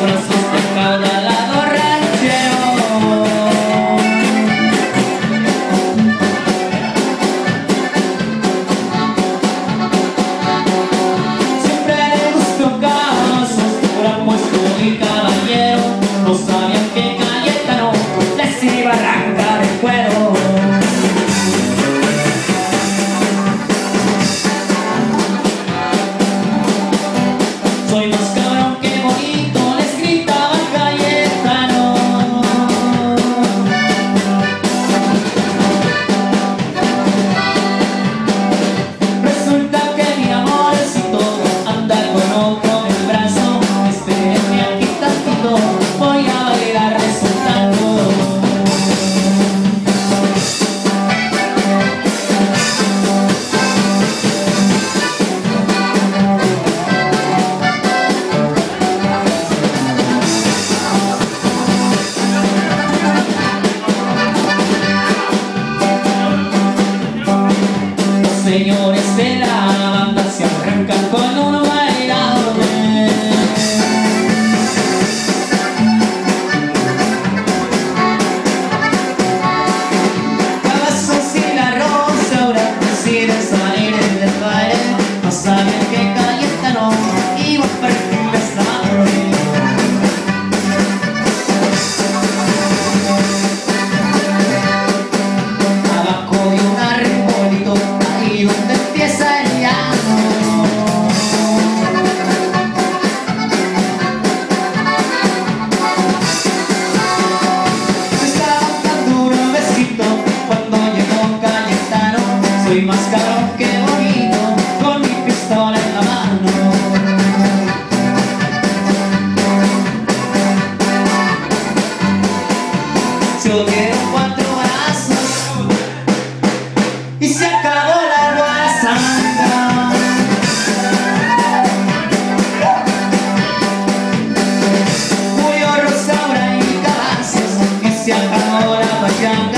when I finalidad. Soy más caro que bonito con mi pistola en la mano. Se dieron cuatro brazos y se acabó la guasanga Murió Rosaura y Cavazos y se acabó la pachanga